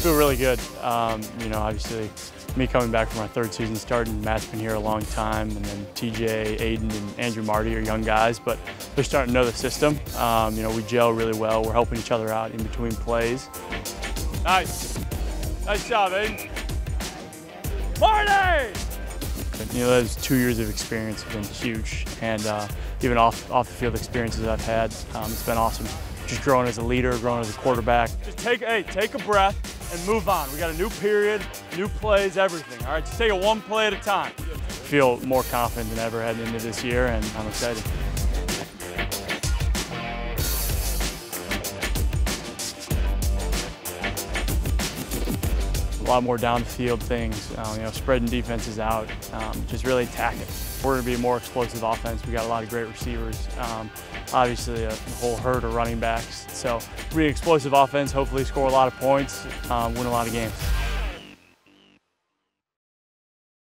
feel really good. Um, you know, obviously, me coming back from my third season starting, Matt's been here a long time, and then TJ, Aidan, and Andrew Marty are young guys, but they're starting to know the system. Um, you know, we gel really well. We're helping each other out in between plays. Nice. Nice job, Aidan. Marty! You know, those two years of experience have been huge, and uh, even off off the field experiences I've had, um, it's been awesome. Just growing as a leader, growing as a quarterback. Just take, hey, take a breath and move on. We got a new period, new plays, everything. All right, just take it one play at a time. Feel more confident than ever heading into this year, and I'm excited. Lot more downfield things, um, you know, spreading defenses out, um, just really attacking. We're going to be a more explosive offense. We got a lot of great receivers, um, obviously a whole herd of running backs. So, really explosive offense, hopefully score a lot of points, um, win a lot of games.